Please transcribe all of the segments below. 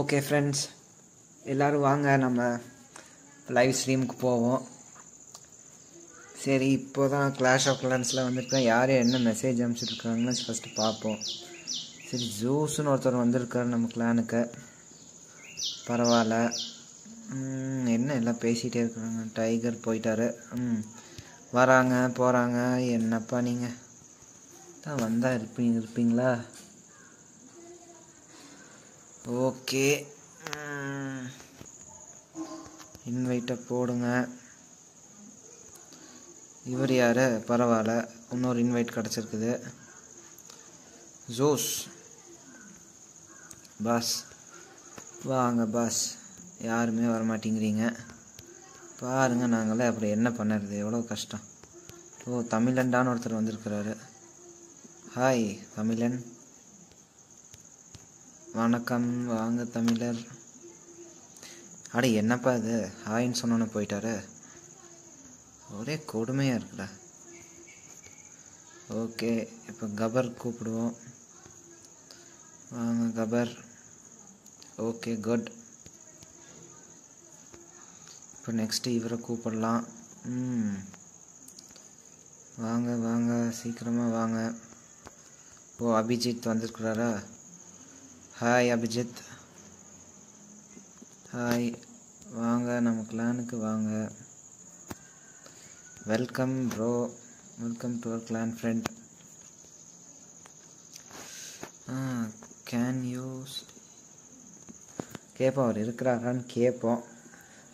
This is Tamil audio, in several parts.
ஓகே ஃப்ரெண்ட்ஸ் எல்லோரும் வாங்க நம்ம லைவ் ஸ்ட்ரீமுக்கு போவோம். சரி இப்போ தான் கிளாஷ் ஆஃப் கிளான்ஸில் வந்திருக்கேன். யார் என்ன மெசேஜ் அனுப்பிச்சிருக்காங்கன்னு ஃபஸ்ட்டு பார்ப்போம். சரி ஜூஸ்னு ஒருத்தர் வந்திருக்காரு நம்ம கிளானுக்கு பரவாயில்ல. என்ன எல்லாம் பேசிகிட்டே இருக்கிறாங்க டைகர் போயிட்டாரு. ம் வராங்க போகிறாங்க என்னப்பா நீங்கள் தான் வந்தால் இருப்பீங்க இருப்பீங்களா? ஓகே. இன்வைட்டை போடுங்க. இவர் யார்? பரவாயில்ல. இன்னொரு இன்வைட் கிடச்சிருக்குது. ஜோஸ். பாஸ். வாங்க பாஸ். யாருமே வர மாட்டேங்கிறீங்க பாருங்கள் நாங்களே அப்புறம் என்ன பண்ணுறது? எவ்வளோ கஷ்டம். ஓ தமிழன்டான்னு ஒருத்தர் வந்திருக்கிறாரு. ஹாய் தமிழன். வணக்கம் வாங்க தமிழர். அட என்னப்பா இது? ஹாய்ன்னு சொன்னோன்னு போயிட்டாரு. ஒரே கொடுமையாக இருக்குடா. ஓகே இப்போ கபர் கூப்பிடுவோம். வாங்க கபர். Okay good. இப்போ நெக்ஸ்ட்டு இவரை கூப்பிடலாம். ம். வாங்க வாங்க சீக்கிரமாக வாங்க. ஓ அபிஜித் வந்திருக்கிறாரா? ஹாய் அபிஜித் ஹாய் வாங்க நம்ம கிளானுக்கு வாங்க. Welcome bro welcome to our clan friend can use கேட்போம் அவர் இருக்கிறாரான்னு கேட்போம்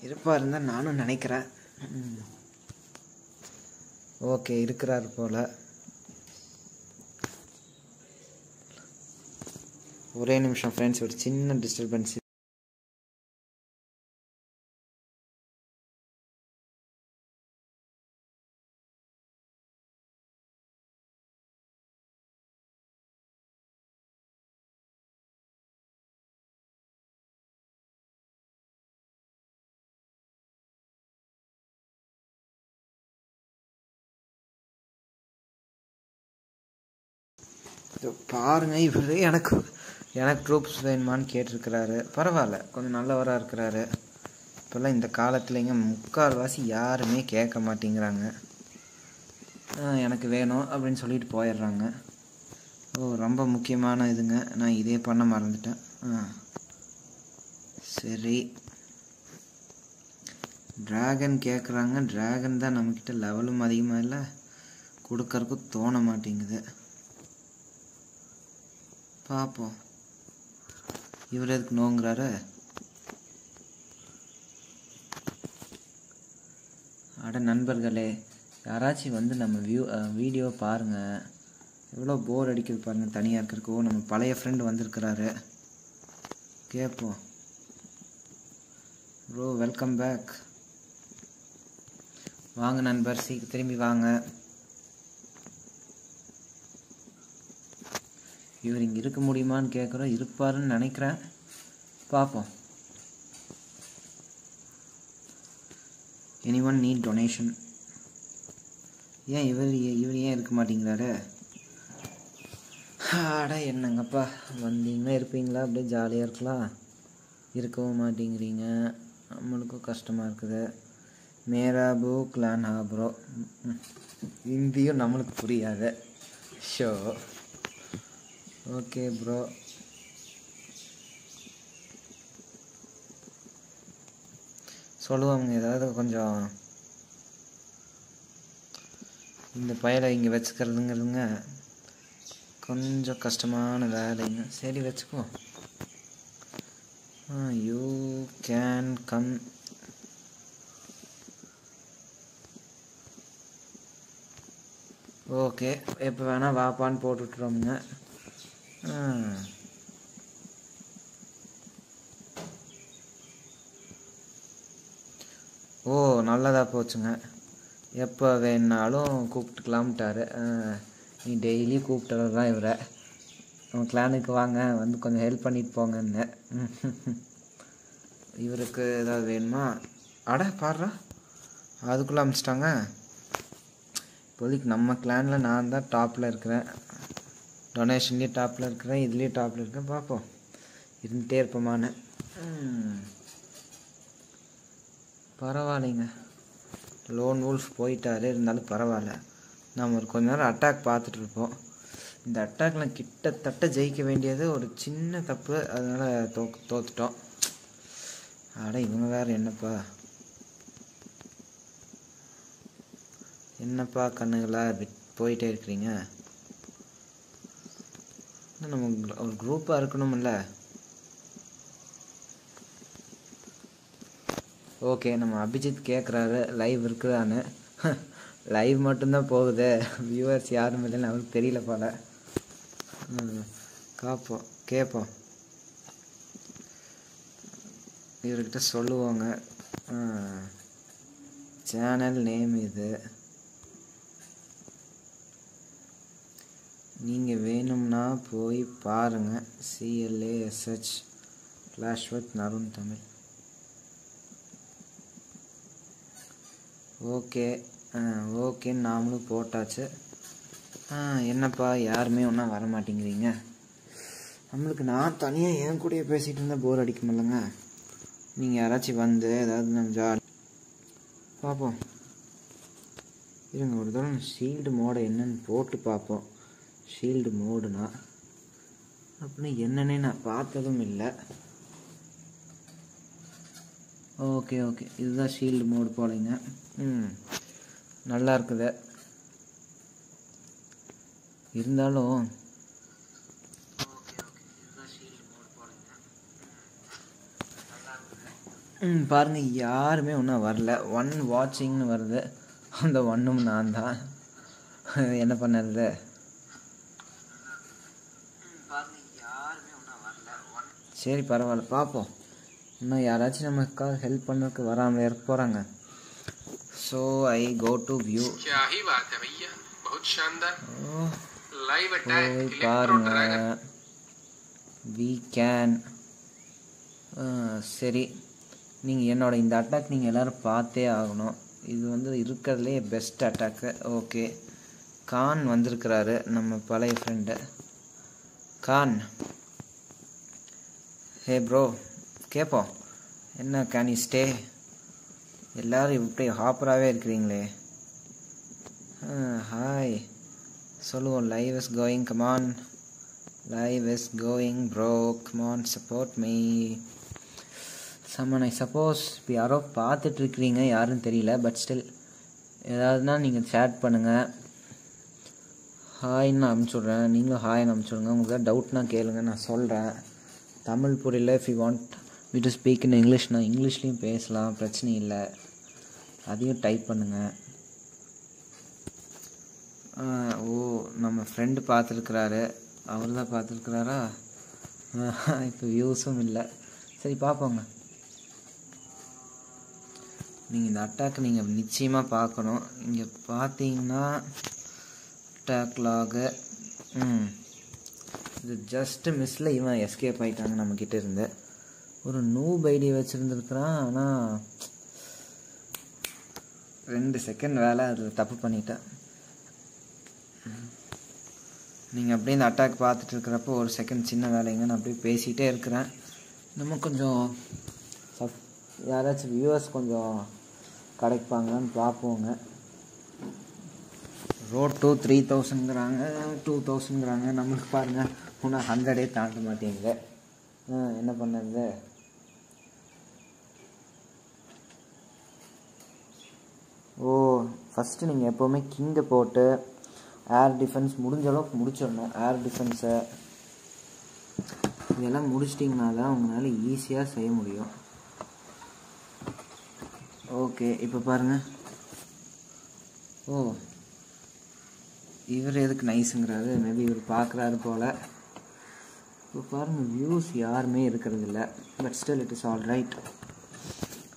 இருப்பார் தான் நானும் நினைக்கிறேன். ஓகே இருக்கிறார் போல். ஒரே நிமிஷம் ஃப்ரெண்ட்ஸ் ஒரு சின்ன டிஸ்டர்பன்ஸ் பாருங்க இவர் எனக்கு எனக்கு ட்ரூப்ஸ் வேணுமான்னு கேட்டிருக்கிறாரு. பரவாயில்ல கொஞ்சம் நல்லவராக இருக்கிறாரு. இப்போல்லாம் இந்த காலத்துலேங்க முக்கால்வாசி யாருமே கேட்க மாட்டேங்கிறாங்க. எனக்கு வேணும் அப்படின்னு சொல்லிட்டு போயிடுறாங்க. ஓ ரொம்ப முக்கியமான இதுங்க. நான் இதே பண்ண மறந்துட்டேன். ஆ சரி. டிராகன் கேட்குறாங்க. டிராகன் தான் நம்மக்கிட்ட லெவலும் அதிகமாக இல்லை. கொடுக்கறக்கும் தோண மாட்டேங்குது. பார்ப்போம். இவர் எதுக்கு நோங்குறாரு? அட நண்பர்களே யாராச்சும் வந்து நம்ம வியூ வீடியோ பாருங்கள் எவ்வளோ போர் அடிக்கிறது பாருங்கள் தனியாக இருக்கிறக்கோ நம்ம பழைய ஃப்ரெண்டு வந்திருக்கிறாரு. கேட்போம் ப்ரோ வெல்கம் பேக் வாங்க நண்பர் சீக்கிரம் திரும்பி வாங்க. இவர் இங்கே இருக்க முடியுமான்னு கேட்குறோம் இருப்பாருன்னு நினைக்கிறேன். பார்ப்போம் எனி ஒன் நீட் டொனேஷன் ஏன் இவர் இவர் ஏன் இருக்க மாட்டேங்கிறாரு? ஆடா என்னங்கப்பா? வந்தீங்கன்னா இருப்பீங்களா? அப்படியே ஜாலியாக இருக்கலாம். இருக்கவும் மாட்டேங்கிறீங்க. நம்மளுக்கும் கஷ்டமாக இருக்குது. மேரா கிளான் ஹா ப்ரோ. இந்தியும் நம்மளுக்கு புரியாது. ஷோ. ஓகே ப்ரோ சொல்லுவாங்க ஏதாவது கொஞ்சம் இந்த பயலை இங்கே வச்சுக்கிறதுங்கிறதுங்க கொஞ்சம் கஷ்டமான வேலைங்க. சரி வச்சுக்குவோம் யூ கேன் கம் ஓகே எப்போ வேணால் வாப்பான்னு போட்டுட்றோமுங்க ஓ நல்லதாக போச்சுங்க. எப்போ வேணுனாலும் கூப்பிட்டுக்கலாம்ட்டாரு நீ டெய்லி கூப்பிட்டது தான் இவரை. நம்ம கிளானுக்கு வாங்க வந்து கொஞ்சம் ஹெல்ப் பண்ணிட்டு போங்கன்னு. இவருக்கு ஏதாவது வேணுமா? அட பாடுறா. அதுக்குள்ளே அமிச்சிட்டாங்க. இப்போதைக்கு நம்ம கிளானில் நான் தான் டாப்பில் இருக்கிறேன். டொனேஷன்லேயும் டாப்பில் இருக்கிறேன் இதுலேயும் டாப்பில் இருக்கேன் பார்ப்போம். இருந்துகிட்டே இருப்போமான பரவாயில்லைங்க. லோன் வூல்ஃப் போயிட்டாரு இருந்தாலும் பரவாயில்ல. நம்ம ஒரு கொஞ்ச நேரம் அட்டாக் பார்த்துட்டு இருப்போம். இந்த அட்டாக்ல கிட்டத்தட்ட ஜெயிக்க வேண்டியது ஒரு சின்ன தப்பு அதனால் தோ தோத்துட்டோம். அட இவங்க வேறு என்னப்பா? என்னப்பா கண்ணுகளா? விட் போயிட்டே இருக்கிறீங்க. நம்ம ஒரு குரூப்பாக இருக்கணும்ல ஓகே நம்ம அபிஜித் கேட்குறாரு லைவ் இருக்குதான்னு. லைவ் மட்டும்தான் போகுது. வியூவர்ஸ் யாரும் இல்லைன்னு அவருக்கு தெரியல போல. காப்போம் கேட்போம் இவர்கிட்ட சொல்லுவாங்க. சேனல் நேம் இது. நீங்கள் வேணும்னா போய் பாருங்கள் சிஎல்ஏஎஸ்ஹெச் ஃப்ளாஷ்வத் நருண் தமிழ் ஓகே ஆ ஓகேன்னு நாமளும் போட்டாச்சு. என்னப்பா யாருமே ஒன்றா வர மாட்டேங்கிறீங்க நம்மளுக்கு நான் தனியாக என் கூடயே பேசிகிட்டு இருந்தால் போர் அடிக்குமில்லங்க. நீங்கள் யாராச்சும் வந்து ஏதாவது நம்ம ஜாலி பார்ப்போம் இருங்க ஒரு தடவை ஷீல்டு மோடை என்னன்னு போட்டு பார்ப்போம் ஷீல்டு மோடுனா அப்படின்னு என்னன்னே நான் பார்த்ததும் இல்லை. ஓகே ஓகே இதுதான் ஷீல்டு மோடு போலைங்க. ம் நல்லா இருக்குது. இருந்தாலும் ம் பாருங்க யாருமே ஒன்றும் வரல. ஒன் வாட்சிங்னு வருது. அந்த ஒன்றும் நான் தான் என்ன பண்ணுறது? சரி பரவாயில்ல பார்ப்போம் இன்னும் யாராச்சும் நமக்காக ஹெல்ப் பண்ணுறதுக்கு வராமல் இருக்க போகிறாங்க so I go to view பாருங்க வி கேன் சரி. நீங்கள் என்னோட இந்த அட்டாக் நீங்கள் எல்லோரும் பார்த்தே ஆகணும். இது வந்து இருக்கிறதுலே பெஸ்ட் அட்டாக்கு ஓகே கான் வந்திருக்கிறாரு நம்ம பழைய ஃப்ரெண்டு கான் ஹே ப்ரோ கேட்போம் என்ன கேன் யூ ஸ்டே எல்லோரும் இப்படி ஹாப்பராகவே இருக்கிறீங்களே. ஹாய் சொல்லுவோம் live is going come on live is going bro come on support me summon I suppose இப்போ யாரோ பார்த்துட்ருக்கிறீங்க யாருன்னு தெரியல பட் ஸ்டில் ஏதாவதுனா நீங்கள் சேட் பண்ணுங்கள் ஹாய்ன்னு நான் அனுப்பிச்சுட்றேன் நீங்களும் ஹாய்னு அனுப்பிச்சுடுங்க உங்களுக்கு டவுட்னா கேளுங்க நான் சொல்கிறேன் தமிழ் புரியல. If you want we to speak in English நான் இங்கிலீஷ்லேயும் பேசலாம். பிரச்சனை இல்லை. அதையும் டைப் பண்ணுங்கள் ஓ நம்ம ஃப்ரெண்டு பார்த்துருக்குறாரு. அவர் தான் பார்த்துருக்குறாரா? இப்போ வியூஸும் இல்லை. சரி பார்ப்போங்க. நீங்கள் இந்த அட்டாக் நீங்கள் நிச்சயமாக பார்க்கணும். இங்கே பார்த்தீங்கன்னா அட்டாக் லாகு ம். இது ஜஸ்ட்டு மிஸ்ஸில் இவன் எஸ்கேப் ஆகிட்டாங்க நம்மக்கிட்ட இருந்து. ஒரு நூப் ஐடி வச்சுருந்துருக்குறான் ஆனால் ரெண்டு செகண்ட் வேலை அதில் தப்பு பண்ணிட்டேன். நீங்கள் அப்படியே இந்த அட்டாக் பார்த்துட்டு இருக்கிறப்போ ஒரு செகண்ட் சின்ன வேலைங்க நான் அப்படியே பேசிகிட்டே இருக்கிறேன். நம்ம கொஞ்சம் சப் யாராச்சும் வியூவர்ஸ் கொஞ்சம் கிடைப்பாங்களான்னு பார்ப்போங்க. ரோட் டூ த்ரீ தௌசண்ட்ங்கிறாங்க டூ தௌசண்ட்ங்கிறாங்க நம்மளுக்கு பாருங்கள் ஆனால் ஹண்ட்ரடே தாண்ட மாட்டேங்குது ஆ, என்ன பண்ணுறது ஓ ஃபஸ்ட்டு நீங்கள் எப்போவுமே கிங்கை போட்டு ஏர் டிஃபென்ஸ் முடிஞ்ச அளவுக்கு முடிச்சிடணும். ஏர் டிஃபென்ஸை இதெல்லாம் முடிச்சிட்டிங்கன்னா தான் உங்களால் ஈஸியாக செய்ய முடியும். ஓகே இப்போ பாருங்கள் ஓ இவர் எதுக்கு நைஸுங்கிறாரு மேபி இவர் பார்க்குறாரு போல். இப்போ பாருங்கள் வியூஸ் யாருமே இருக்கிறது இல்லை. But still it is all right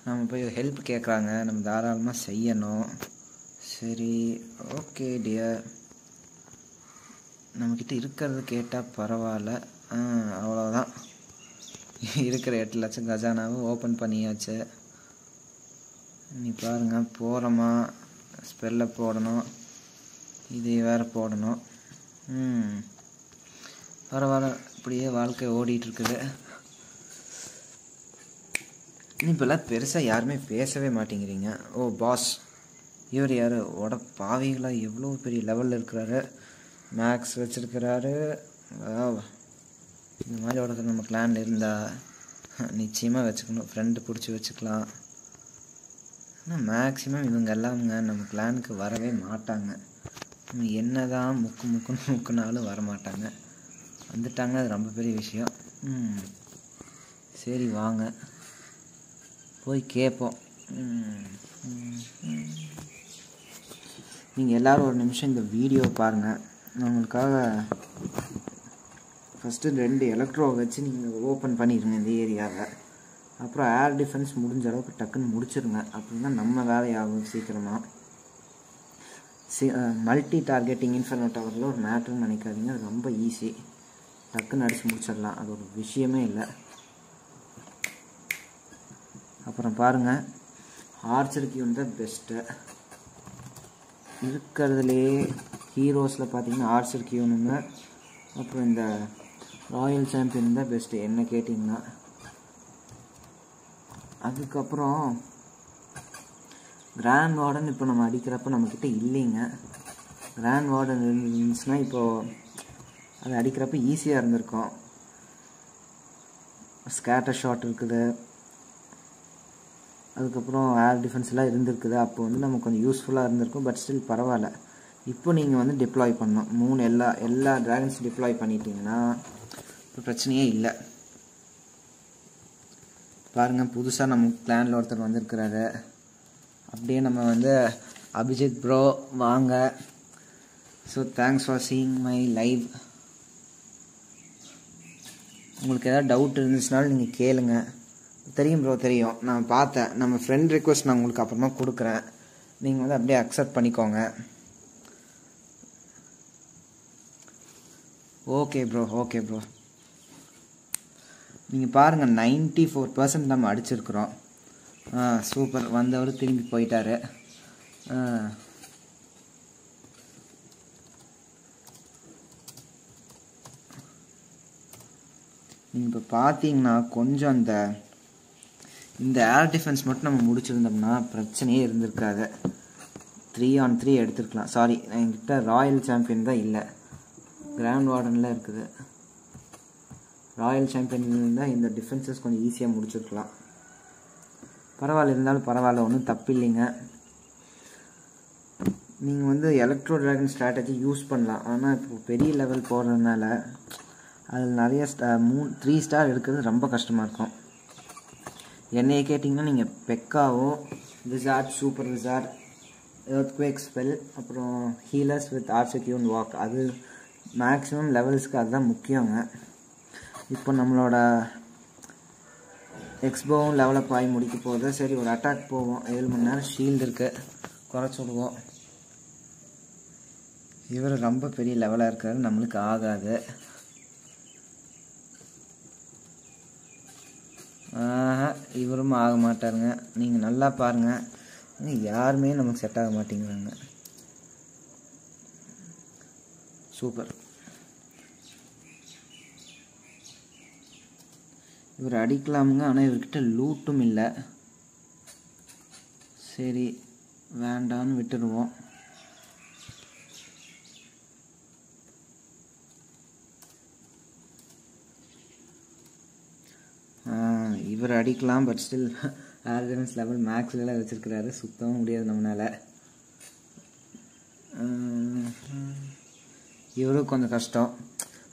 நம்ம போய் ஹெல்ப் கேட்குறாங்க நம்ம தாராளமாக செய்யணும். சரி ஓகே டியர் நம்மக்கிட்ட இருக்கிறது கேட்டால் பரவாயில்ல. அவ்வளோதான் இருக்கிற எட்டு லட்சம் கஜானாவும் ஓப்பன் பண்ணியாச்சு. நீ பாருங்கள் போகிறோமா ஸ்பெல்ல போடணும். இதை வேறு போடணும். ம். பரவாயில்ல. அப்படியே வாழ்க்கை ஓடிட்டுருக்குது. இப்போல்லாம் பெருசாக யாருமே பேசவே மாட்டேங்கிறீங்க. ஓ பாஸ் இவர் யார்? உட பாவிகளாக எவ்வளோ பெரிய லெவலில் இருக்கிறாரு. மேக்ஸ் வச்சுருக்கிறாரு. இந்த மாதிரி ஒருத்தர் நம்ம கிளானில் இருந்தால் நிச்சயமாக வச்சுக்கணும். ஃப்ரெண்டு பிடிச்சி வச்சுக்கலாம். ஆனால் மேக்ஸிமம் இவங்க எல்லாமுங்க நம்ம கிளானுக்கு வரவே மாட்டாங்க. என்ன தான் முக்கு முக்குன்னு முக்குனாலும் வர மாட்டாங்க வந்துட்டாங்கன்னா அது ரொம்ப பெரிய விஷயம். ம். சரி வாங்க. போய் கேட்போம் நீங்கள் எல்லோரும் ஒரு நிமிஷம் இந்த வீடியோ பாருங்கள் நான் உங்களுக்காக ஃபஸ்ட்டு ரெண்டு எலக்ட்ரோ வச்சு நீங்கள் ஓப்பன் பண்ணிடுங்க இந்த ஏரியாவை. அப்புறம் ஏர் டிஃபென்ஸ் முடிஞ்ச அளவுக்கு டக்குன்னு முடிச்சிருங்க. அப்படின்னா நம்ம வேலையாகும் சீக்கிரமாக சி மல்டி டார்கெட்டிங் இன்ஃபர்னோ டவரில் ஒரு மேட்ருன்னு நினைக்காதீங்க. அது ரொம்ப ஈஸி டக்குன்னு அடித்து முடிச்சிடலாம். அது ஒரு விஷயமே இல்லை. அப்புறம் பாருங்கள் ஆர்ச்சர் கியூன் தான் பெஸ்ட்டு இருக்கிறதுலே ஹீரோஸில் பார்த்தீங்கன்னா ஆர்ச்சர் கியூனுங்க அப்புறம் இந்த ராயல் சாம்பியன் தான் பெஸ்ட்டு என்ன கேட்டிங்கன்னா. அதுக்கப்புறம் கிராண்ட் வார்டன் இப்போ நம்ம அடிக்கிறப்ப நம்மக்கிட்ட இல்லைங்க. கிராண்ட் வார்டன் இருந்துச்சுன்னா இப்போது அது அடிக்கிறப்ப ஈஸியாக இருந்திருக்கும். ஸ்கேட்டர் ஷாட் இருக்குது. அதுக்கப்புறம் ஏர் டிஃபென்ஸ்லாம் இருந்திருக்குது. அப்போ வந்து நமக்கு கொஞ்சம் யூஸ்ஃபுல்லாக இருந்திருக்கும் பட் ஸ்டில் பரவாயில்ல. இப்போ நீங்கள் வந்து டிப்ளாய் பண்ணணும். மூணு எல்லா எல்லா ட்ராகன்ஸ் டிப்ளாய் பண்ணிட்டீங்கன்னா இப்போ பிரச்சனையே இல்லை. பாருங்கள் புதுசாக நம்ம பிளானில் ஒருத்தர் வந்திருக்கிறாரு. அப்படியே நம்ம வந்து அபிஜித் ப்ரோ வாங்க. So thanks for seeing my live உங்களுக்கு ஏதாவது டவுட் இருந்துச்சுனாலும் நீங்கள் கேளுங்க. தெரியும் ப்ரோ தெரியும். நான் பார்த்தேன். நம்ம ஃப்ரெண்ட் ரிக்வஸ்ட் நான் உங்களுக்கு அப்புறமா கொடுக்குறேன். நீங்கள் வந்து அப்படியே அக்செப்ட் பண்ணிக்கோங்க. ஓகே ப்ரோ ஓகே ப்ரோ நீங்கள் பாருங்கள் நைன்ட்டி ஃபோர் பர்சன்ட் நம்ம அடிச்சிருக்கிறோம். ஆ சூப்பர் வந்தவர் திரும்பி போயிட்டாரு. இப்போ பார்த்தீங்கன்னா கொஞ்சம் அந்த இந்த ஏர் டிஃபென்ஸ் மட்டும் நம்ம முடிச்சிருந்தோம்னா பிரச்சனையே இருந்திருக்காது. த்ரீ ஆன் த்ரீ எடுத்துருக்கலாம். சாரி என்கிட்ட ராயல் சாம்பியன் தான் இல்லை. கிராண்ட் வார்டனில் இருக்குது. ராயல் சாம்பியன் இருந்தால் இந்த டிஃபென்சஸ் கொஞ்சம் ஈஸியாக முடிச்சிருக்கலாம். பரவாயில்ல இருந்தாலும் பரவாயில்ல ஒன்றும் தப்பு இல்லைங்க நீங்கள் வந்து எலக்ட்ரோ ட்ராகன் ஸ்ட்ராட்டஜி யூஸ் பண்ணலாம். ஆனால் இப்போ பெரிய லெவல் போகிறதுனால அதில் நிறைய ஸ்டா மூணு த்ரீ ஸ்டார் எடுக்கிறது ரொம்ப கஷ்டமாக இருக்கும். என்னையை கேட்டிங்கன்னா நீங்கள் பெக்காவோ wizard super wizard earthquake spell அப்புறம் healers with archer queen walk அது மேக்ஸிமம் லெவல்ஸ்க்கு அதுதான் முக்கியங்க. இப்போ நம்மளோட எக்ஸ்போவும் லெவலப் ஆகி முடிக்க போகுது. சரி ஒரு அட்டாக் போவோம். ஏழு மணி நேரம் ஷீல்டு இருக்குது குறைச்சி விடுவோம் இவர் ரொம்ப பெரிய லெவலாக இருக்காரு. நம்மளுக்கு ஆகாது. ஆஹா இவரும் ஆக மாட்டாருங்க. நீங்கள் நல்லா பாருங்கள் யாருமே நமக்கு செட் ஆக மாட்டேங்கிறாங்க. சூப்பர். இவர் அடிக்கலாமுங்க ஆனால் இவர்கிட்ட லூட்டும் இல்லை. சரி வேண்டான்னு விட்டுருவோம். இவர் அடிக்கலாம் பட் ஸ்டில் ஆர்கனஸ் லெவல் மேக்ஸ்லாம் வச்சுருக்கிறாரு. சுத்தவும் முடியாது நம்மளால் இவரும் கொஞ்சம் கஷ்டம்.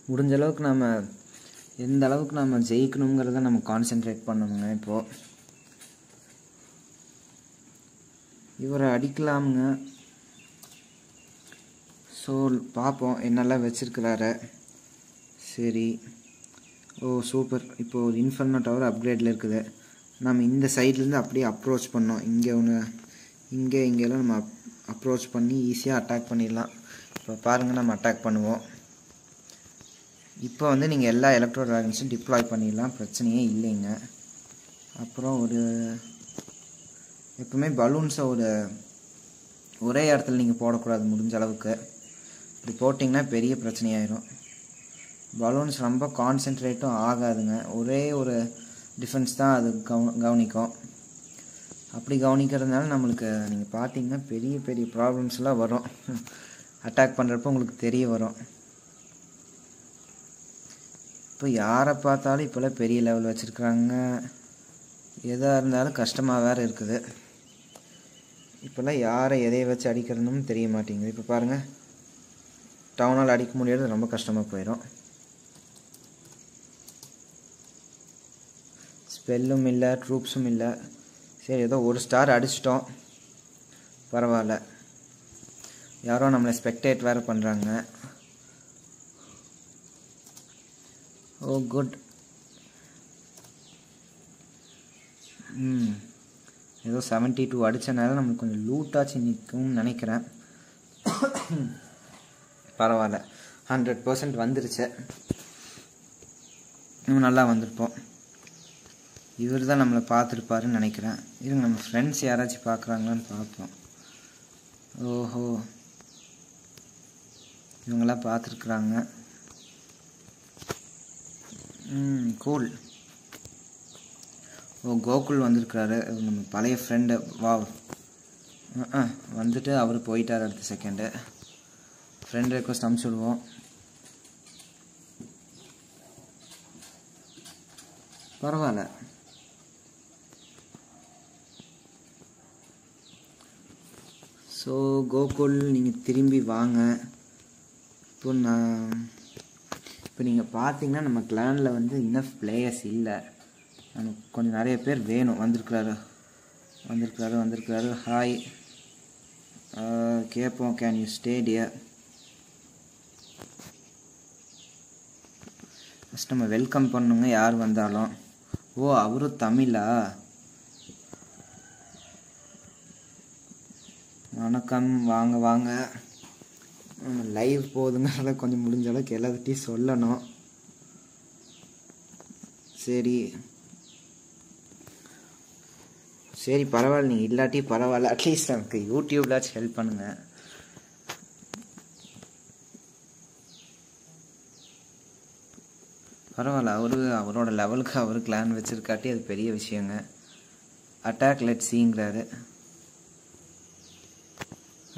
முடிஞ்ச அளவுக்கு நம்ம எந்த அளவுக்கு நம்ம ஜெயிக்கணுங்கிறத நம்ம கான்சென்ட்ரேட் பண்ணணுங்க இப்போது இவரை அடிக்கலாமுங்க. ஸோ பார்ப்போம் என்னெல்லாம் வச்சுருக்கிறாரு. சரி. Oh super. இப்போது ஒரு இன்ஃபர்னோ டவர் அப்கிரேடில் இருக்குது. நம்ம இந்த சைட்லேருந்து அப்படியே அப்ரோச் பண்ணோம். இங்கே ஒன்று இங்கே இங்கெல்லாம் நம்ம அப்ரோச் பண்ணி ஈஸியாக அட்டாக் பண்ணிடலாம். இப்போ பாருங்கள் நம்ம அட்டாக் பண்ணுவோம். இப்போ வந்து நீங்கள் எல்லா எலக்ட்ரோ ட்ராகன்ஸும் டிப்ளாய் பண்ணிடலாம். பிரச்சனையே இல்லைங்க. அப்புறம் ஒரு எப்பவுமே பலூன்ஸை ஒரு ஒரே இடத்துல நீங்கள் போடக்கூடாது முடிஞ்ச அளவுக்கு. இப்படி போட்டிங்கன்னா பெரிய பிரச்சனையாயிரும். பலூன்ஸ் ரொம்ப கான்சென்ட்ரேட்டும் ஆகாதுங்க. ஒரே ஒரு டிஃபென்ஸ் தான் அது கவ கவனிக்கும். அப்படி கவனிக்கிறதுனால நம்மளுக்கு நீங்கள் பார்த்தீங்கன்னா பெரிய பெரிய ப்ராப்ளம்ஸ்லாம் வரும். அட்டாக் பண்ணுறப்ப உங்களுக்கு தெரிய வரும். இப்போ யாரை பார்த்தாலும் இப்போல்லாம் பெரிய லெவல் வச்சுருக்குறாங்க. எதாக இருந்தாலும் கஷ்டமாக வேறு இருக்குது. இப்போல்லாம் யாரை எதை வச்சு அடிக்கிறதுன்னு தெரிய மாட்டேங்குது. இப்போ பாருங்கள் டவுனால் அடிக்க முடியாது ரொம்ப கஷ்டமாக போயிடும் ஸ்பெல்லும் இல்லை ட்ரூப்ஸும் இல்லை. சரி ஏதோ ஒரு ஸ்டார் அடிச்சிட்டோம். பரவாயில்ல. யாரோ நம்மளை ஸ்பெக்டேட் வேறு பண்ணுறாங்க ஓ குட் ம். ஏதோ செவன்ட்டி டூ அடித்தனால நம்மளுக்கு கொஞ்சம் லூட்டாச்சு நிற்கும்னு நினைக்கிறேன். பரவாயில்ல. ஹண்ட்ரட் பர்சன்ட் வந்துருச்சு. இன்னும் நல்லா வந்திருப்போம். இவர் தான் நம்மளை பார்த்துருப்பாருன்னு நினைக்கிறேன். இருங்க நம்ம ஃப்ரெண்ட்ஸ் யாராச்சும் பார்க்குறாங்களான்னு பார்ப்போம். ஓஹோ. இவங்களாம் பார்த்துருக்குறாங்க. ம் கூல் ஓ கோகுல் வந்திருக்கிறாரு. நம்ம பழைய ஃப்ரெண்டு வா ஆ வந்துட்டு அவர் போயிட்டார் அடுத்த செகண்டு ஃப்ரெண்ட் ரெக்வஸ்ட் அனுப்பிச்சுடுவோம் பரவாயில்ல. ஸோ கோகுல் நீங்கள் திரும்பி வாங்க. இப்போ நான் இப்போ நீங்கள் பார்த்தீங்கன்னா நம்ம கிளானில் வந்து இன்னஃப் பிளேயர்ஸ் இல்லை. நமக்கு கொஞ்சம் நிறைய பேர் வேணும். வந்திருக்கிறாரு. வந்திருக்கிறாரு வந்திருக்கிறாரு. ஹாய் கேட்போம் கேன் யூ ஸ்டேடியா ஃபஸ்ட் நம்ம வெல்கம் பண்ணுங்க. யார் வந்தாலும். ஓ அவரும் தமிழா? வணக்கம் வாங்க வாங்க. லைவ் போகுதுங்கிறத கொஞ்சம் முடிஞ்ச அளவுக்கு எல்லாத்திட்டையும் சொல்லணும். சரி. சரி பரவாயில்ல நீங்கள் இல்லாட்டி பரவாயில்ல. அட்லீஸ்ட் எனக்கு யூடியூப்லாச்சும் ஹெல்ப் பண்ணுங்கள் பரவாயில்ல அவரு அவரோட லெவலுக்கு அவர் கிளான் வச்சிருக்காட்டி அது பெரிய விஷயங்க. அட்டாக் லெட் சீங்கிறாரு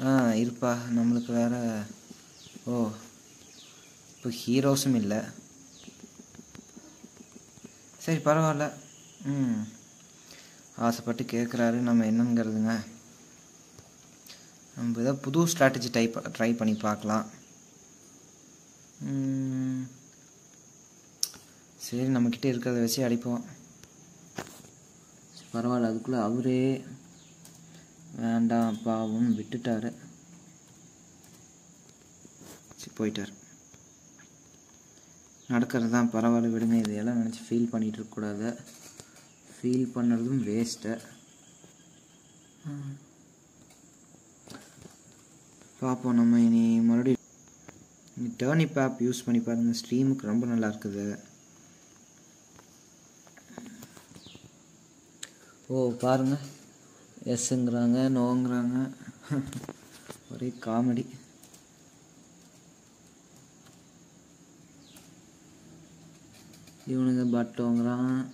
ஆ இருப்பா. நம்மளுக்கு வேறு ஓ இப்போ ஹீரோஸும் இல்லை. சரி பரவாயில்ல. ம். ஆசைப்பட்டு கேட்குறாரு. நம்ம என்னங்கிறதுங்க. நம்ம ஏதோ புது ஸ்ட்ராட்டஜி டைப் ட்ரை பண்ணி பார்க்கலாம். சரி நம்மக்கிட்ட இருக்கிறத வச்சு அடிப்போம். சரி, பரவாயில்ல. அதுக்குள்ளே அவரே வேண்டாம் பாவம் விட்டுட்டாரு போயிட்டார். நடக்கிறது தான் பரவாயில்ல விடுங்க இதையெல்லாம் நினச்சி ஃபீல் பண்ணிகிட்டு இருக்கக்கூடாது ஃபீல் பண்ணுறதும் வேஸ்ட்டு பார்ப்போம் நம்ம இனி மறுபடியும் டேர்னிப் ஆப் யூஸ் பண்ணி பாருங்கள் ஸ்ட்ரீமுக்கு ரொம்ப நல்லா இருக்குது. ஓ பாருங்கள் எஸ்ஸுங்கிறாங்க நோங்கிறாங்க. ஒரே காமெடி. இவனுங்க பட்டோங்கிறான்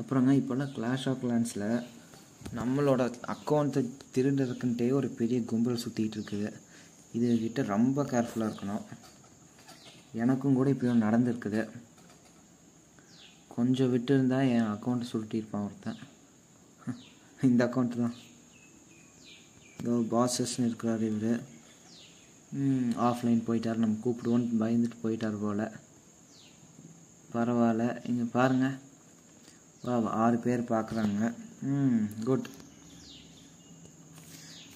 அப்புறங்க இப்போல்லாம் கிளாஷ் ஆஃப் கிளான்ஸில் நம்மளோட அக்கௌண்ட்டை திருடுறதுக்குன்ட்டே ஒரு பெரிய கும்பல் சுற்றிட்டு இருக்குது இதுகிட்ட ரொம்ப கேர்ஃபுல்லாக இருக்கணும். எனக்கும் கூட இப்போ நடந்திருக்குது. கொஞ்சம் விட்டு இருந்தால் என் அக்கௌண்ட்டை சுருட்டியிருப்பான் ஒருத்தன். இந்த அக்கௌண்ட்டு தான். இதோ பாசஸ்ன்னு இருக்கிறார் இவர். ஆஃப்லைன் போயிட்டார். நம்ம கூப்பிடுவோன்னு பயந்துட்டு போயிட்டார் போல். பரவாயில்ல. இங்கே பாருங்கள் வா ஆறு பேர் பார்க்குறாங்க ம் குட்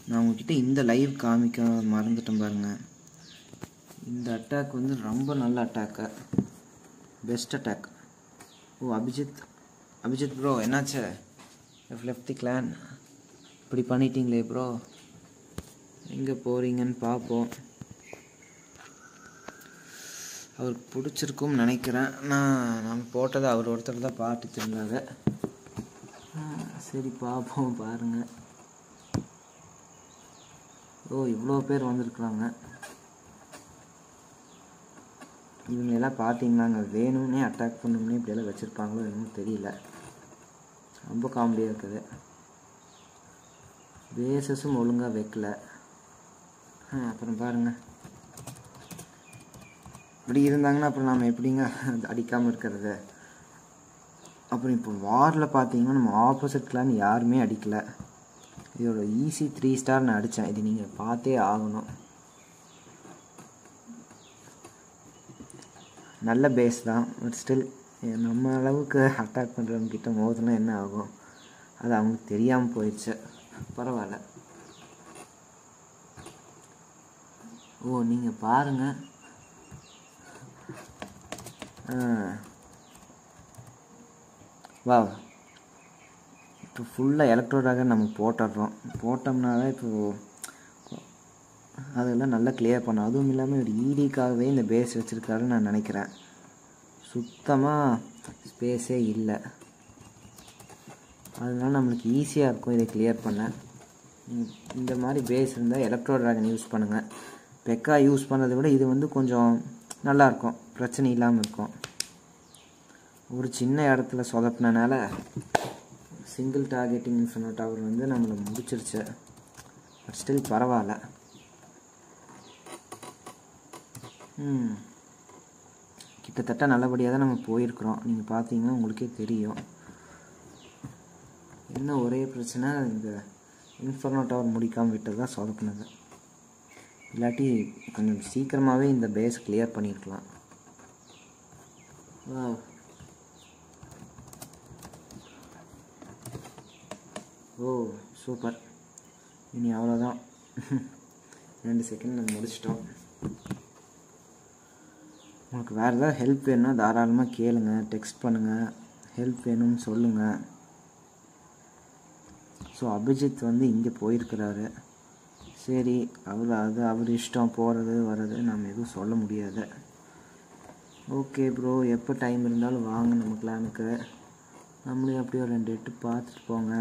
நான் உங்ககிட்ட இந்த லைவ் காமிக்க மறந்துட்டேன் பாருங்கள் இந்த அட்டாக் வந்து ரொம்ப நல்ல attack best attack oh Abhijit. Abhijit bro என்னாச்சு? லெஃப்ட் தி கிளான் இப்படி பண்ணிட்டீங்களே ப்ரோ எங்கே போகிறீங்கன்னு பார்ப்போம் அவருக்கு பிடிச்சிருக்கும்னு நினைக்கிறேன். நான் நான் போட்டதை அவர் ஒருத்தர் தான் பார்த்துட்டு இருந்தாங்க சரி பார்ப்போம் பாருங்கள் ஓ இவ்வளோ பேர் வந்திருக்குறாங்க. இவங்களெல்லாம் பார்த்தீங்களாங்க வேணும்னே அட்டாக் பண்ணணும்னே இப்படியெல்லாம் வச்சுருப்பாங்களோ என்னமோ தெரியல. ரொம்ப காமெடியாக இருக்குது. பேசஸும் ஒழுங்காக வைக்கல. அப்புறம் பாருங்கள் இப்படி இருந்தாங்கன்னா அப்புறம் நாம் எப்படிங்க அடிக்காமல் இருக்கிறது? அப்புறம் இப்போ வாரில் பார்த்தீங்கன்னா நம்ம ஆப்போசிட் கிளான் யாருமே அடிக்கலை. இதோட ஈஸி த்ரீ ஸ்டார் நான் அடித்தேன் இது நீங்கள் பார்த்தே ஆகணும். நல்ல பேஸ் தான். பட் ஸ்டில் நம்ம அளவுக்கு அட்டாக் பண்ணுறவங்க கிட்ட மோதினா என்ன ஆகும்? அது அவங்களுக்கு தெரியாமல் போயிடுச்சு. பரவாயில்ல. ஓ நீங்கள் பாருங்கள் வா இப்போ ஃபுல்லாக எலக்ட்ரோடாக நம்ம போட்டுடுறோம். போட்டோம்னா தான் இப்போது அதெல்லாம் நல்லா கிளியர் பண்ணும் அதுவும் இல்லாமல் ஒரு ஈடிக்காகவே இந்த பேஸ் வச்சுருக்காருன்னு நான் நினைக்கிறேன். சுத்தமாக ஸ்பேஸே இல்லை. அதனால நம்மளுக்கு ஈஸியாக இருக்கும் இதை கிளியர் பண்ண. இந்த மாதிரி பேஸ் இருந்தால் எலக்ட்ரோ ட்ராகன் யூஸ் பண்ணுங்கள் பெக்கா யூஸ் பண்ணுறதை விட இது வந்து கொஞ்சம் நல்லாயிருக்கும் பிரச்சனை இல்லாமல் இருக்கும். ஒரு சின்ன இடத்துல சொதப்பினால சிங்கிள் டார்கெட்டிங் இன்ஃபினோ டவர் வந்து நம்மளை முடிச்சிருச்சு. பட் ஸ்டில் பரவாயில்ல ம் கிட்டத்தட்ட நல்லபடியாக தான் நம்ம போயிருக்கிறோம். நீங்கள் பார்த்தீங்கன்னா உங்களுக்கே தெரியும். என்ன ஒரே பிரச்சனை? இந்த இன்ஃபர்னோ டவர் முடிக்காமல் விட்டது தான் சொதப்புனது. இல்லாட்டி கொஞ்சம் சீக்கிரமாகவே இந்த பேஸ் கிளியர் பண்ணியிருக்கலாம் ஓ சூப்பர் இனி அவ்வளோதான் ரெண்டு செகண்ட் நம்ம முடிச்சிட்டோம். உங்களுக்கு வேறு ஏதாவது ஹெல்ப் வேணும்னா தாராளமாக கேளுங்க டெக்ஸ்ட் பண்ணுங்கள் ஹெல்ப் வேணும்னு சொல்லுங்கள் ஸோ அபிஜித் வந்து இங்கே போயிருக்கிறாரு. சரி அவர் அது அவர் இஷ்டம் போகிறது வர்றது நம்ம எதுவும் சொல்ல முடியாது. ஓகே ப்ரோ எப்போ டைம் இருந்தாலும் வாங்க நம்ம கிளானுக்கு நம்மளே அப்படியே ஒரு ரெண்டு எட்டு பார்த்துட்டு போங்க.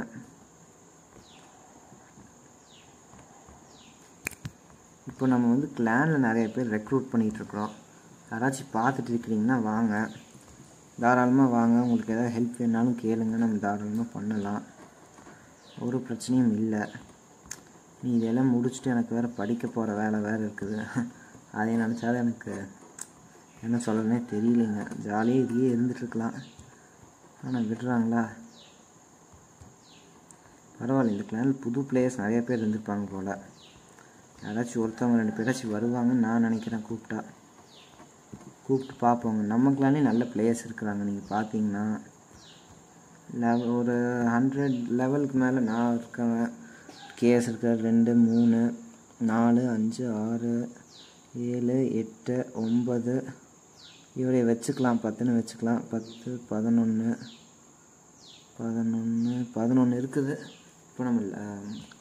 இப்போ நம்ம வந்து கிளானில் நிறைய பேர் ரெக்ரூட் பண்ணிகிட்ருக்குறோம் யாராச்சும் பார்த்துட்டு இருக்கிறீங்கன்னா வாங்க. தாராளமாக வாங்க. உங்களுக்கு ஏதாவது ஹெல்ப் வேணாலும் கேளுங்க. நம்ம தாராளமாக பண்ணலாம். ஒரு பிரச்சனையும் இல்லை. நீ இதெல்லாம் முடிச்சுட்டு எனக்கு வேறு படிக்க போகிற வேலை வேறு இருக்குது. அதை நினச்சாலும் எனக்கு என்ன சொல்லணும்னே தெரியலைங்க. ஜாலியாக இதையே இருந்துட்டுருக்கலாம் ஆனால் விடுறாங்களா? பரவாயில்ல. இந்த கிளானில் புது பிளேயர்ஸ் நிறைய பேர் இருந்திருப்பாங்க போல். யாராச்சும் ஒருத்தவங்க ரெண்டு பேராச்சும் வருவாங்கன்னு நான் நினைக்கிறேன் கூப்பிட்டா. கூப்பிட்டு பார்ப்போங்க. நம்ம நல்ல பிளேயர்ஸ் இருக்கிறாங்க. நீங்கள் பார்த்தீங்கன்னா லெவ ஒரு ஹண்ட்ரட் லெவலுக்கு மேலே நான் இருக்கேன். கேஎஸ் இருக்க ரெண்டு மூணு நாலு அஞ்சு ஆறு ஏழு எட்டு ஒம்பது இவரை வச்சுக்கலாம். பத்துன்னு வச்சுக்கலாம். பத்து பதினொன்று பதினொன்று பதினொன்று இருக்குது. இப்போ நம்ம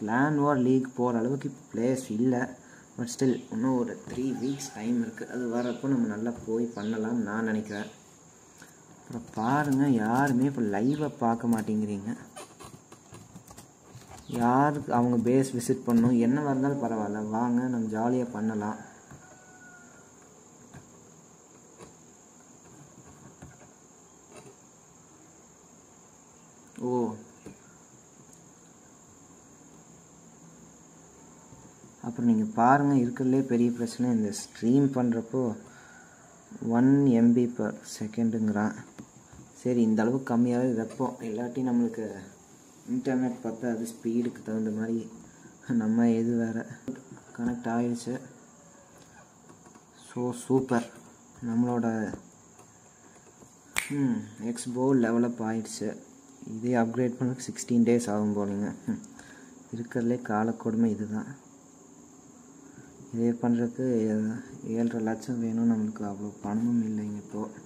லேண்ட் வார் லீக் போகிற அளவுக்கு இப்போ பிளேயர்ஸ் இல்லை. பட் ஸ்டில் இன்னும் ஒரு த்ரீ வீக்ஸ் டைம் இருக்குது அது வரப்போ நம்ம நல்லா போய் பண்ணலாம்னு நான் நினைக்கிறேன். அப்புறம் பாருங்கள் யாருமே இப்போ லைவை பார்க்க மாட்டேங்கிறீங்க. யாருக்கு அவங்க பேஸ் விசிட் பண்ணும் என்ன இருந்தாலும் பரவாயில்ல. வாங்க நம்ம ஜாலியாக பண்ணலாம். ஓ அப்புறம் நீங்கள் பாருங்கள் இருக்கிறதுலே பெரிய பிரச்சனை இந்த ஸ்ட்ரீம் பண்ணுறப்போ ஒன் எம்பி பர் செகண்டுங்கிறான் சரி இந்த அளவுக்கு கம்மியாகவே வைப்போம். இல்லாட்டி நம்மளுக்கு இன்டர்நெட் பார்த்தா அது ஸ்பீடுக்கு தகுந்த மாதிரி நம்ம எது வேறு கனெக்ட் ஆகிடுச்சு ஸோ சூப்பர் நம்மளோட எக்ஸ்போ லெவலப் ஆகிடுச்சு இதே அப்கிரேட் பண்ண சிக்ஸ்டீன் டேஸ் ஆகும் போலீங்க. ம். இருக்கிறதுலே காலக்கொடுமை இதுதான். இதே பண்ணுறதுக்கு ஏழரை லட்சம் வேணும் நம்மளுக்கு அவ்வளோ பணமும் இல்லைங்க இப்போது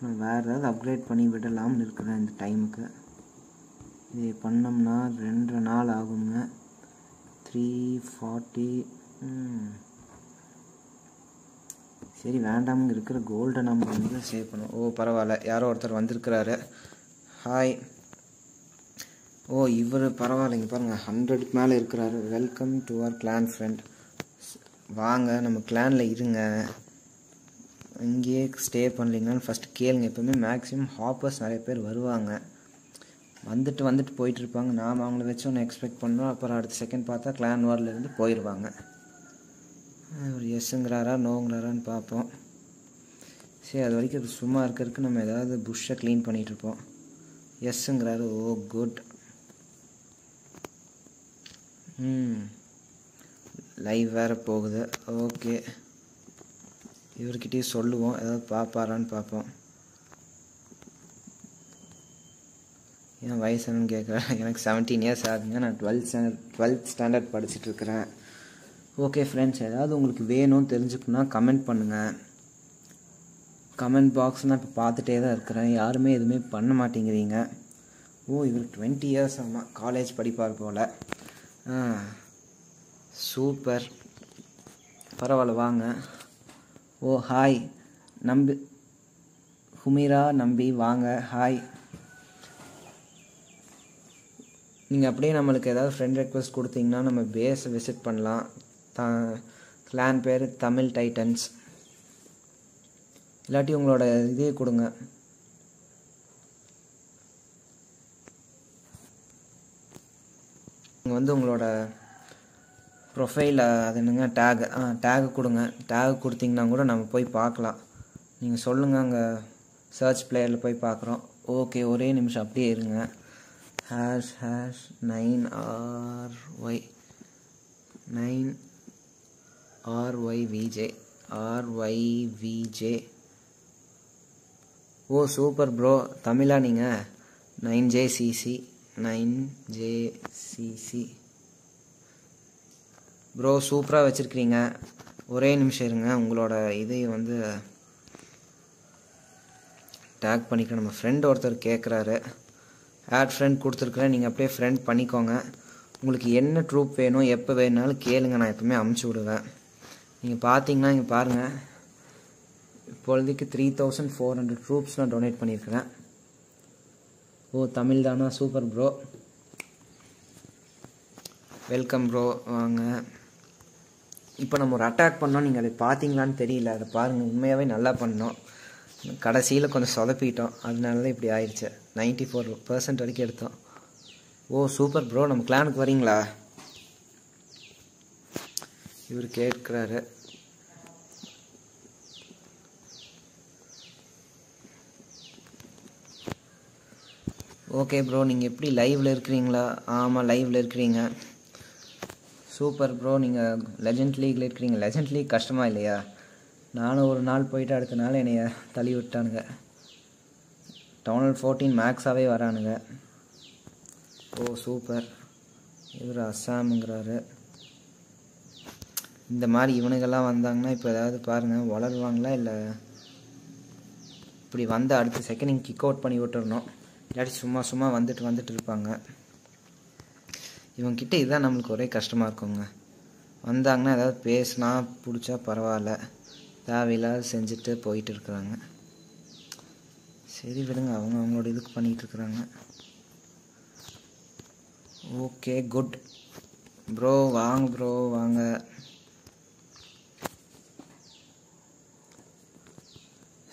நான் வேறு ஏதாவது அப்கிரேட் பண்ணி விடலாம்னு இருக்கிறேன் இந்த டைமுக்கு இது பண்ணோம்னா ரெண்டரை நாள் ஆகுங்க. த்ரீ ஃபார்ட்டி சரி வேண்டாமுங்க இருக்கிற கோல்டை நம்ம வந்து சேவ் பண்ணுவோம் ஓ பரவாயில்ல. யாரோ ஒருத்தர் வந்திருக்கிறாரு. ஹாய் ஓ இவர் பரவாயில்லைங்க. பாருங்கள் ஹண்ட்ரடுக்கு மேலே இருக்கிறாரு. Welcome to our clan friend வாங்க நம்ம கிளானில் இருங்க. இங்கேயே ஸ்டே பண்ணலீங்கன்னு ஃபஸ்ட்டு கேளுங்க. எப்போவுமே மேக்ஸிமம் ஹாப்பர்ஸ் நிறைய பேர் வருவாங்க. வந்துட்டு வந்துட்டு போயிட்டுருப்பாங்க. நாம் அவங்கள வச்சு ஒன்று எக்ஸ்பெக்ட் பண்ணோம். அப்புறம் அடுத்த செகண்ட் பார்த்தா கிளான் வார்லேருந்து போயிடுவாங்க ஒரு எஸ்ஸுங்கிறாரா நோங்கிறாரான்னு பார்ப்போம். சரி அது வரைக்கும் அது சும்மா இருக்கிறதுக்கு நம்ம ஏதாவது புஷ்ஷை க்ளீன் பண்ணிகிட்ருப்போம் எஸ்ஸுங்கிறாரு ஓ oh, குட் ம். லைவ் வேறு போகுது. ஓகே இவர்கிட்டயே சொல்லுவோம். ஏதாவது பார்ப்பாரான்னு பார்ப்போம் ஏன் வயசு என்னன்னு கேட்குறேன் எனக்கு செவன்டீன் இயர்ஸ் ஆகுங்க நான் டுவெல்த் ஸ்டாண்டர்ட் டுவெல்த் ஸ்டாண்டர்ட் படிச்சுட்ருக்கிறேன் ஓகே ஃப்ரெண்ட்ஸ் ஏதாவது உங்களுக்கு வேணும் தெரிஞ்சுக்கணுன்னா கமெண்ட் பண்ணுங்கள் கமெண்ட் பாக்ஸ் நான் இப்போ பார்த்துட்டே தான் இருக்கிறேன். யாருமே எதுவுமே பண்ண மாட்டேங்கிறீங்க. ஓ இவர் டுவெண்ட்டி இயர்ஸ் ஆமாம் காலேஜ் படிப்பார் போல். ஆ. சூப்பர். பரவாயில்ல வாங்க. ஓ ஹாய் நம்பி ஹுமிரா நம்பி வாங்க ஹாய் நீங்கள் அப்படியே நம்மளுக்கு ஏதாவது ஃப்ரெண்ட் ரெக்வஸ்ட் கொடுத்தீங்கன்னா நம்ம பேஸை விசிட் பண்ணலாம். த கிளான் பேர் தமிழ் டைட்டன்ஸ் இல்லாட்டி உங்களோட இதே கொடுங்க. நீங்கள் வந்து உங்களோட ப்ரொஃபைல் அது என்னங்க டேக் ஆ டேக் கொடுங்க. டேக் கொடுத்தீங்கன்னா கூட நம்ம போய் பார்க்கலாம். நீங்கள் சொல்லுங்கள் அங்கே சர்ச் பிளேயரில் போய் பார்க்குறோம். ஓகே ஒரே நிமிஷம் அப்படியே இருங்க. Hash hash nine R Y nine R Y VJ R Y VJ oh super bro தமிழா நீங்கள் nine J CC nine J CC bro சூப்பராக வச்சுருக்கிறீங்க. ஒரே நிமிஷம் இருங்க. உங்களோட இதை வந்து டேக் பண்ணிக்க நம்ம ஃப்ரெண்ட் ஒருத்தர் கேட்குறாரு ஆட் ஃப்ரெண்ட் கொடுத்துருக்குறேன். நீங்கள் அப்படியே ஃப்ரெண்ட் பண்ணிக்கோங்க. உங்களுக்கு என்ன ட்ரூப் வேணும் எப்போ வேணுனாலும் கேளுங்க. நான் எப்பவுமே அமுச்சு விடுவேன். நீங்கள் பார்த்தீங்கன்னா இங்கே பாருங்கள் இப்பொழுதைக்கு three thousand four hundred troops நான் டொனேட் பண்ணியிருக்கிறேன். ஓ தமிழ் தானா? சூப்பர் ப்ரோ வெல்கம் ப்ரோ வாங்க. இப்போ நம்ம ஒரு அட்டாக் பண்ணோம் நீங்கள் அதை பார்த்தீங்களான்னு தெரியல. அதை பாருங்கள் உண்மையாகவே நல்லா பண்ணோம். கடைசியில் கொஞ்சம் சொதப்பிட்டோம். அதனால தான் இப்படி ஆயிடுச்சு. நைன்ட்டி ஃபோர் பர்சன்ட் வரைக்கும் எடுத்தோம். ஓ சூப்பர் ப்ரோ நம்ம கிளானுக்கு வரீங்களா இவர் கேட்குறாரு. ஓகே ப்ரோ நீங்கள் எப்படி லைவில் இருக்கிறீங்களா? ஆமாம் லைவில் இருக்கிறீங்க. சூப்பர் ப்ரோ நீங்கள் லெஜண்ட் லீக்கில் இருக்கிறீங்க. லெஜண்ட் லீக் கஷ்டமா இல்லையா? நானும் ஒரு நாள் போயிட்டு அடுத்த நாள் என்னைய தள்ளி விட்டானுங்க. டவுனல் ஃபோர்டீன் மேக்ஸாகவே வரானுங்க. ஓ சூப்பர் இவர் அஸ்ஸாமுங்கிறாரு இந்த மாதிரி இவனுங்கெல்லாம் வந்தாங்கன்னா இப்போ ஏதாவது பாருங்கள் வளருவாங்களா இல்லை? இப்படி வந்து அடுத்த செகண்ட் கிக் அவுட் பண்ணி விட்டுறணும். இல்லாட்டி சும்மா சும்மா வந்துட்டு வந்துட்டு இருப்பாங்க. இவங்கக்கிட்ட இதுதான் நம்மளுக்கு ஒரே கஷ்டமாக இருக்குங்க. வந்தாங்கன்னா ஏதாவது பேசினா பிடிச்சா பரவாயில்ல. தேவையில்லாத செஞ்சுட்டு போயிட்டு இருக்கிறாங்க. சரி விடுங்க அவங்க அவங்களோட இதுக்கு பண்ணிகிட்டு இருக்கிறாங்க. Okay good. ப்ரோ வாங்க ப்ரோ வாங்க.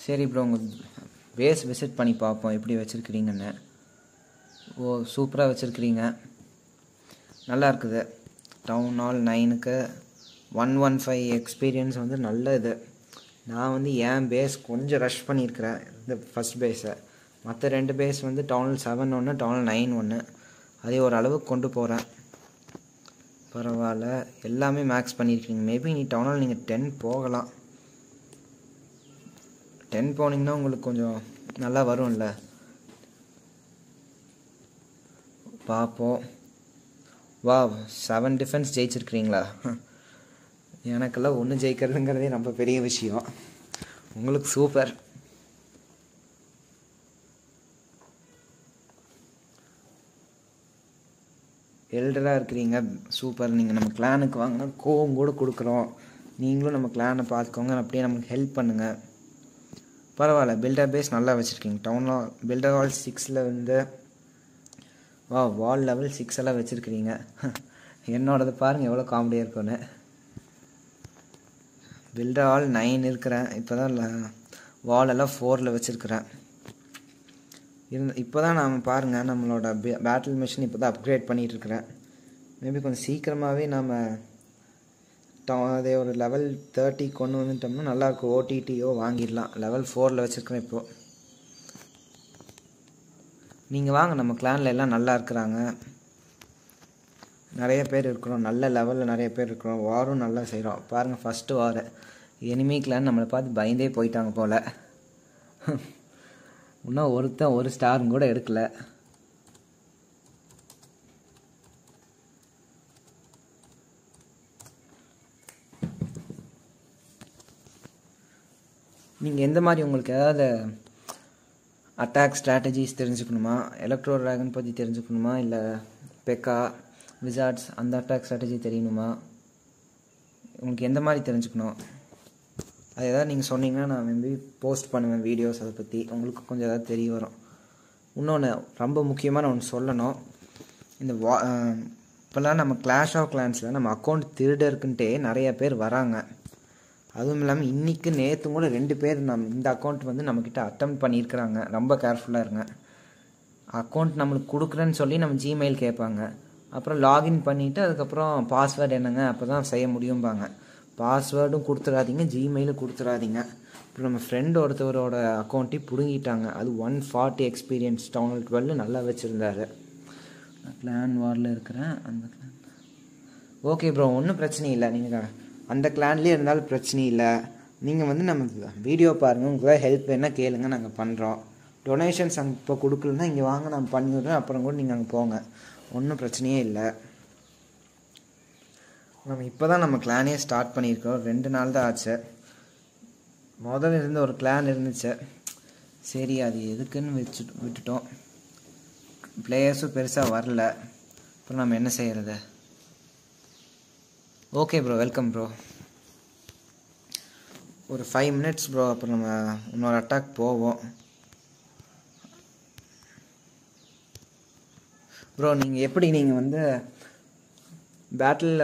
சரி ப்ரோ உங்கள் பேஸ் விசிட் பண்ணி பார்ப்போம் எப்படி வச்சுருக்கிறீங்கன்னு. ஓ சூப்பராக வச்சுருக்கிறீங்க. நல்லா இருக்குது டவுன் ஹால் நைனுக்கு ஒன் ஒன் ஃபைவ் எக்ஸ்பீரியன்ஸ் வந்து நல்ல இது. நான் வந்து என் பேஸ் கொஞ்சம் ரஷ் பண்ணியிருக்கிறேன் இந்த ஃபஸ்ட் பேஸை மற்ற ரெண்டு பேஸ் வந்து டவுன் செவன் ஒன்று டவுன் நைன் ஒன்று அதே ஓரளவுக்கு கொண்டு போகிறேன் பரவாயில்ல எல்லாமே மேக்ஸ் பண்ணியிருக்கீங்க. மேபி நீ டவுனால் நீங்கள் டென் போகலாம். டென் போனீங்கன்னா உங்களுக்கு கொஞ்சம் நல்லா வரும்ல. பார்ப்போம். வா செவன் டிஃபென்ஸ் ஜெயிச்சிருக்கிறீங்களா? எனக்கெல்லாம் ஒன்று ஜெயிக்கிறதுங்கிறதே ரொம்ப பெரிய விஷயம். உங்களுக்கு சூப்பர் எல்டராக இருக்கிறீங்க சூப்பர் நீங்கள் நம்ம கிளானுக்கு வாங்கினா கோவம் கூட கொடுக்குறோம். நீங்களும் நம்ம கிளானை பார்த்துக்கோங்க அப்படியே நமக்கு ஹெல்ப் பண்ணுங்கள் பரவாயில்ல பில்டர் பேஸ் நல்லா வச்சுருக்கீங்க. டவுனில் பில்டர் ஹால் சிக்ஸில் வந்து வா வால் லெவல் சிக்ஸ் எல்லாம் வச்சுருக்கிறீங்க. என்னோடது பாருங்கள் எவ்வளோ காமெடியாக இருக்குன்னு பில்டர் ஆல் நைன் இருக்கிறேன். இப்போ தான் வால் எல்லாம் ஃபோரில் வச்சுருக்கிறேன். இருந்த இப்போ தான் நாம் பாருங்கள் நம்மளோட பேட்டில் மிஷின் இப்போ தான் அப்கிரேட் பண்ணிகிட்ருக்கிறேன் மேபி கொஞ்சம் சீக்கிரமாகவே நாம் அதே ஒரு லெவல் தேர்ட்டி கொண்டு வந்துட்டோம்னா நல்லாயிருக்கும் ஓடிடியோ வாங்கிடலாம். லெவல் ஃபோரில் வச்சுருக்கிறேன் இப்போது நீங்கள் வாங்க நம்ம கிளானில் எல்லாம் நல்லா இருக்கிறாங்க. நிறைய பேர் இருக்கிறோம் நல்ல லெவலில் நிறைய பேர் இருக்கிறோம். வாரும் நல்லா செய்கிறோம் பாருங்கள் ஃபஸ்ட்டு வார் எனிமி கிளான் நம்மளை பார்த்து பயந்தே போயிட்டாங்க போல். இன்னும் ஒருத்தன் ஒரு ஸ்டாரும் கூட எடுக்கல. நீங்கள் எந்த மாதிரி உங்களுக்கு ஏதாவது அட்டாக் ஸ்ட்ராட்டஜிஸ் தெரிஞ்சுக்கணுமா? எலக்ட்ரோ ட்ராகன் பற்றி தெரிஞ்சுக்கணுமா? இல்லை பெக்கா விசார்ட்ஸ் அந்த அட்டாக் ஸ்ட்ராட்டஜி தெரியணுமா? உங்களுக்கு எந்த மாதிரி தெரிஞ்சுக்கணும்? அது எதாவது நீங்கள் சொன்னீங்கன்னா நான் மேபி போஸ்ட் பண்ணுவேன் வீடியோஸ் அதை பற்றி உங்களுக்கு கொஞ்சம் ஏதாவது தெரிய வரும். இன்னொன்று ரொம்ப முக்கியமான ஒன்று சொல்லணும். இந்த வா இப்போல்லாம் நம்ம கிளாஷ் ஆஃப் கிளான்ஸில் நம்ம அக்கௌண்ட் திருடருக்குன்ட்டே நிறைய பேர் வராங்க. அதுவும் இல்லாமல் இன்றைக்கு நேற்று கூட ரெண்டு பேர் நம் இந்த அக்கௌண்ட் வந்து நம்மக்கிட்ட அட்டம் பண்ணியிருக்கிறாங்க. ரொம்ப கேர்ஃபுல்லாக இருங்க. அக்கௌண்ட் நம்மளுக்கு கொடுக்குறேன்னு சொல்லி நம்ம ஜிமெயில் கேட்பாங்க. அப்புறம் லாகின் பண்ணிவிட்டு அதுக்கப்புறம் பாஸ்வேர்டு என்னங்க? அப்போ தான் செய்ய முடியும்பாங்க. பாஸ்வேர்டும் கொடுத்துடாதீங்க ஜிமெயிலும் கொடுத்துடாதீங்க இப்போ நம்ம ஃப்ரெண்ட் ஒருத்தவரோட அக்கௌண்ட்டையும் பிடுங்கிட்டாங்க. அது one forty experience town twelve நல்லா வச்சுருந்தாரு. கிளான் வாரில் இருக்கிறேன். அந்த கிளான் ஓகே ப்ரோ ஒன்றும் பிரச்சனை இல்லை. நீங்கள் அந்த கிளான்லேயே இருந்தாலும் பிரச்சனை இல்லை. நீங்கள் வந்து நம்ம வீடியோ பாருங்கள் உங்களுக்கு ஹெல்ப் வேணால் கேளுங்க. நாங்கள் பண்ணுறோம் டொனேஷன்ஸ் அங்கே இப்போ கொடுக்கலன்னா இங்கே வாங்க. நான் பண்ணிவிடுறேன் அப்புறம் கூட நீங்கள் அங்கே போங்க. ஒன்றும் பிரச்சனையே இல்லை. நம்ம இப்போ தான் நம்ம கிளானே ஸ்டார்ட் பண்ணியிருக்கோம். ரெண்டு நாள் தான் ஆச்சு. முதல்ல இருந்த ஒரு கிளான் இருந்துச்சு. சரி அது எதுக்குன்னு வச்சு விட்டுட்டோம். பிளேயர்ஸும் பெருசாக வரல. அப்புறம் நம்ம என்ன செய்கிறது ஓகே ப்ரோ வெல்கம் ப்ரோ ஒரு ஃபைவ் மினிட்ஸ் ப்ரோ அப்புறம் நம்ம இன்னொரு அட்டாக் போவோம். ப்ரோ நீங்கள் எப்படி நீங்கள் வந்து பேட்டில்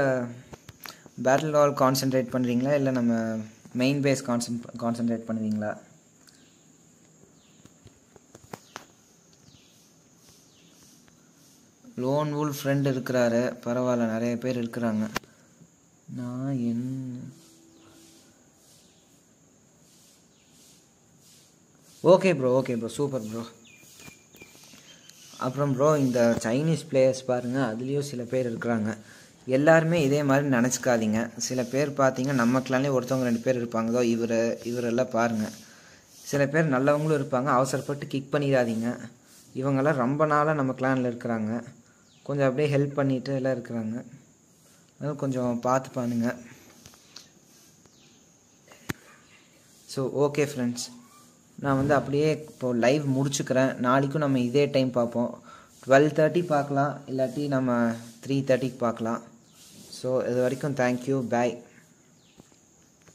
பேட்டில் ஆல் கான்சென்ட்ரேட் பண்ணுறீங்களா இல்லை நம்ம மெயின் பேஸ் கான்சென்ட் கான்சென்ட்ரேட் பண்ணுவீங்களா? லோன் வூல் ஃப்ரெண்ட் இருக்கிறாரு. பரவாயில்ல. நிறைய பேர் இருக்கிறாங்க. நான் என்ன okay bro okay bro super bro அப்புறம் ப்ரோ இந்த சைனீஸ் பிளேயர்ஸ் பாருங்கள் அதுலேயும் சில பேர் இருக்கிறாங்க. எல்லாருமே இதே மாதிரி நினச்சிக்காதீங்க. சில பேர் பார்த்தீங்கன்னா நம்ம கிளான்லேயே ஒருத்தவங்க ரெண்டு பேர் இருப்பாங்க இவர் இவரெல்லாம் பாருங்கள் சில பேர் நல்லவங்களும் இருப்பாங்க. அவசரப்பட்டு கிக் பண்ணிடாதீங்க. இவங்கெல்லாம் ரொம்ப நாளாக நம்ம கிளானில் இருக்கிறாங்க. கொஞ்சம் அப்படியே ஹெல்ப் பண்ணிட்டு எல்லாம் இருக்கிறாங்க. அதனால் கொஞ்சம் பார்த்து பாருங்க ஸோ ஓகே ஃப்ரெண்ட்ஸ் நான் வந்து அப்படியே இப்போது லைவ் முடிச்சுக்கிறேன். நாளைக்கும் நம்ம இதே டைம் பார்ப்போம். டுவெல் தேர்ட்டி பார்க்கலாம். இல்லாட்டி நம்ம த்ரீ தேர்ட்டிக்கு பார்க்கலாம். ஸோ இது வரைக்கும் தேங்க்யூ பாய்